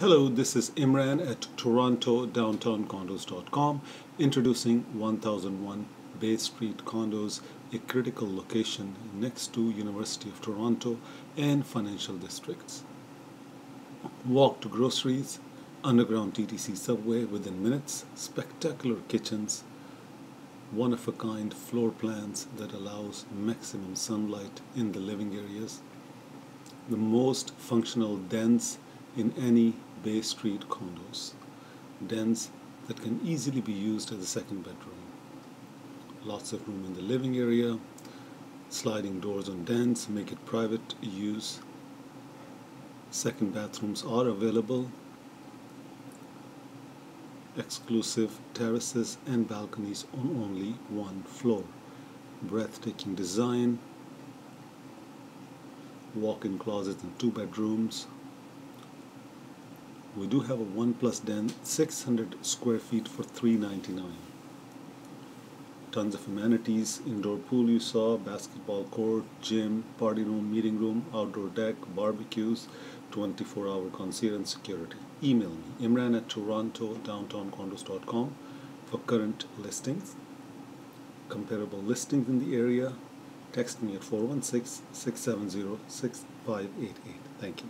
Hello, this is Imran at TorontoDowntownCondos.com introducing 1001 Bay Street Condos, a critical location next to University of Toronto and financial districts. Walk to groceries, underground TTC subway within minutes, spectacular kitchens, one-of-a-kind floor plans that allows maximum sunlight in the living areas, the most functional dens in any Bay Street condos. Dens that can easily be used as a second bedroom. Lots of room in the living area, sliding doors on dens make it private use. Second bathrooms are available. Exclusive terraces and balconies on only one floor. Breathtaking design, walk-in closets and two bedrooms, we do have a one plus den 600 square feet for 399 tons of amenities indoor pool you saw basketball court gym party room meeting room outdoor deck barbecues 24 hour concierge and security. Email me imran at toronto downtowncondos.com for current listings comparable listings in the area. Text me at 416 670 6588 thank you